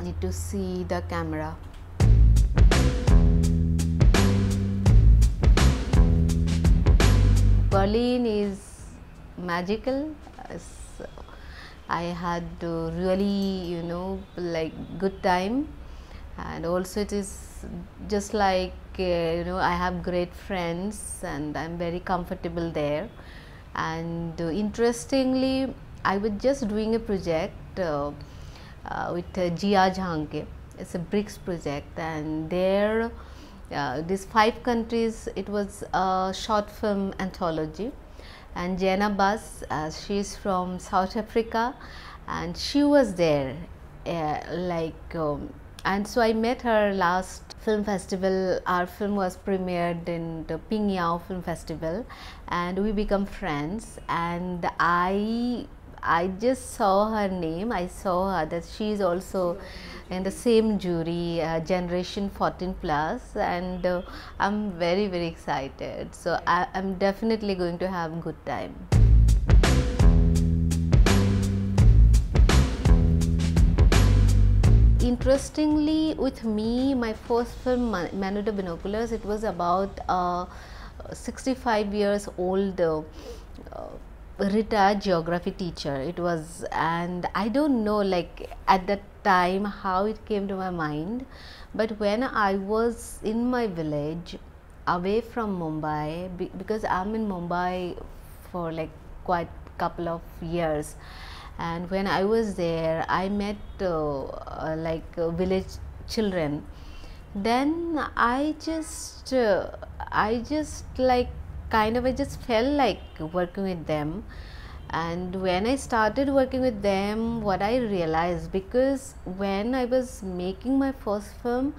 need to see the camera. Berlin is magical. I had really, you know, like good time, and also it is just like uh, you know I have great friends and I'm very comfortable there. And interestingly, I was just doing a project uh, with uh, Jia. It's a BRICS project, and there uh, these five countries it was a short film anthology and Jenna Bass uh, she's from South Africa and she was there uh, like um, and so I met her last film festival our film was premiered in the Pingyao Film Festival and we become friends and I I just saw her name. I saw her that she is also in the same jury uh, generation 14 plus and uh, i'm very very excited. So I, i'm definitely going to have a good time. Interestingly with me my first film Man with the Binoculars it was about a 65 years old uh, retired geography teacher it was and i don't know like at that time how it came to my mind but when i was in my village away from mumbai because i'm in mumbai for like quite couple of years and when i was there i met uh, uh, like uh, village children. Then i just uh, i just like kind of I just felt like working with them. And when I started working with them, what I realized because when I was making my first film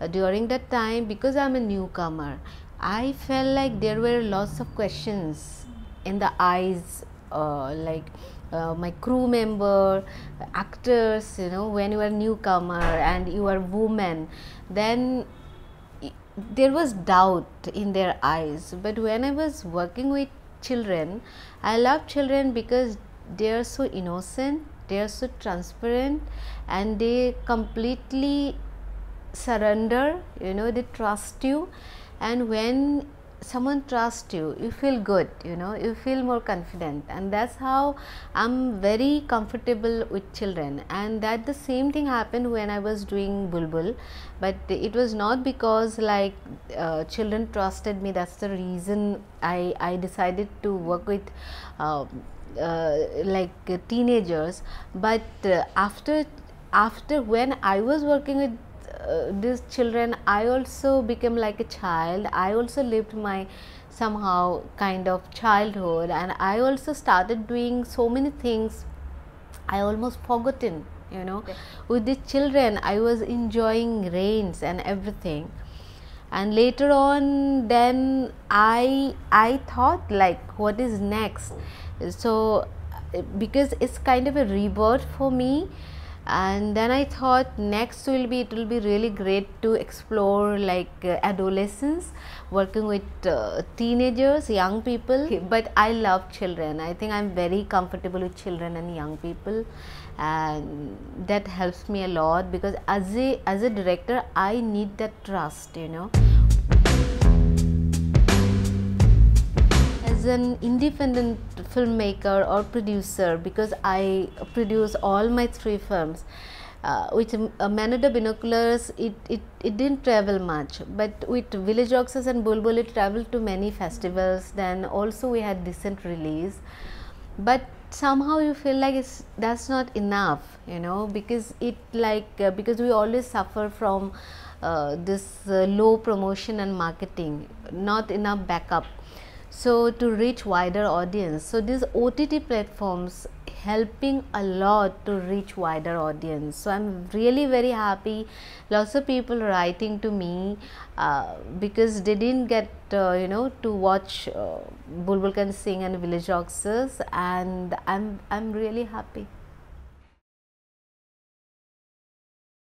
uh, during that time, because I'm a newcomer, I felt like there were lots of questions in the eyes, uh, like uh, my crew member, actors, you know, when you are newcomer and you are woman, then there was doubt in their eyes but when i was working with children i love children because they are so innocent they are so transparent and they completely surrender you know they trust you. And when someone trusts you you feel good you know you feel more confident. And that's how i'm very comfortable with children. And that the same thing happened when i was doing bulbul. But it was not because like uh, children trusted me. That's the reason i i decided to work with uh, uh, like teenagers. But uh, after after when i was working with uh, these children i also became like a child. I also lived my somehow kind of childhood and i also started doing so many things i almost forgotten you know. With the children i was enjoying rains and everything. And later on then i i thought like what is next? So because it's kind of a rebirth for me and then i thought next will be it will be really great to explore like uh, adolescents working with uh, teenagers young people. But i love children. I think i'm very comfortable with children and young people. And that helps me a lot because as a as a director i need that trust you know an independent filmmaker or producer because I produce all my three films. Uh, with uh, Man with the Binoculars, it, it, it didn't travel much, but with Village Rockstars and Bulbul, it traveled to many festivals. Then also we had decent release, but somehow you feel like it's that's not enough, you know, because it like uh, because we always suffer from uh, this uh, low promotion and marketing, not enough backup so to reach wider audience. So these ott platforms helping a lot to reach wider audience. So i'm really very happy. Lots of people writing to me uh, because they didn't get uh, you know to watch uh, bulbul can sing and village rockstars and i'm i'm really happy